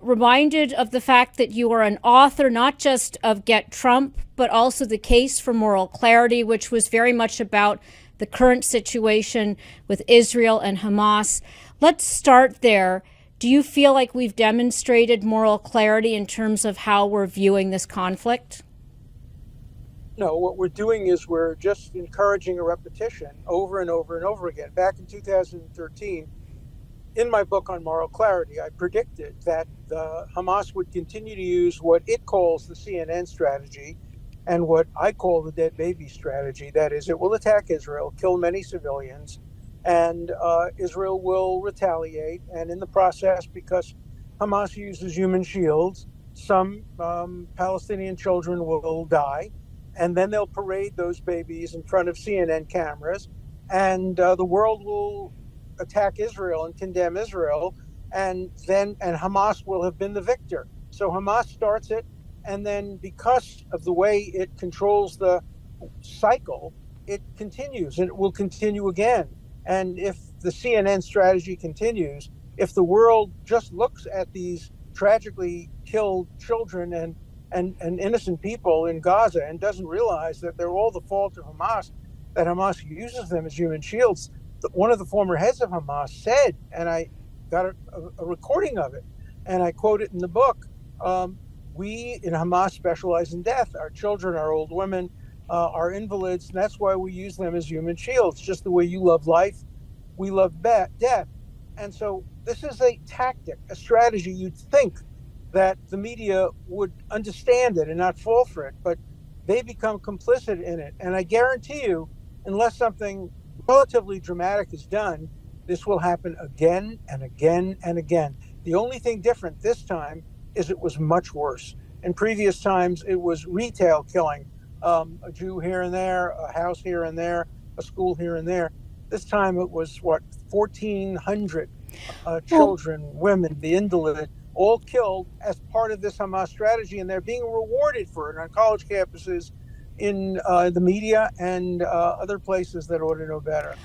reminded of the fact that you are an author not just of Get Trump, but also The Case for Moral Clarity, which was very much about the current situation with Israel and Hamas. Let's start there. Do you feel like we've demonstrated moral clarity in terms of how we're viewing this conflict? No, what we're doing is we're just encouraging a repetition over and over and over again. Back in 2013, in my book on moral clarity, I predicted that Hamas would continue to use what it calls the CNN strategy and what I call the dead baby strategy. That is, it will attack Israel, kill many civilians, and uh, Israel will retaliate. And in the process, because Hamas uses human shields, some um, Palestinian children will die and then they'll parade those babies in front of CNN cameras, and uh, the world will attack Israel and condemn Israel, and then and Hamas will have been the victor. So Hamas starts it, and then because of the way it controls the cycle, it continues, and it will continue again. And if the CNN strategy continues, if the world just looks at these tragically killed children and and, and innocent people in Gaza and doesn't realize that they're all the fault of Hamas, that Hamas uses them as human shields. One of the former heads of Hamas said, and I got a, a recording of it, and I quote it in the book um, We in Hamas specialize in death. Our children, our old women, uh, our invalids, and that's why we use them as human shields. Just the way you love life, we love be- death. And so this is a tactic, a strategy you'd think that the media would understand it and not fall for it, but they become complicit in it. And I guarantee you, unless something relatively dramatic is done, this will happen again and again and again. The only thing different this time is it was much worse. In previous times, it was retail killing um, a Jew here and there, a house here and there, a school here and there. This time it was what, 1,400 uh, children, women, the invalid, all killed as part of this Hamas strategy, and they're being rewarded for it on college campuses, in uh, the media, and uh, other places that ought to know better.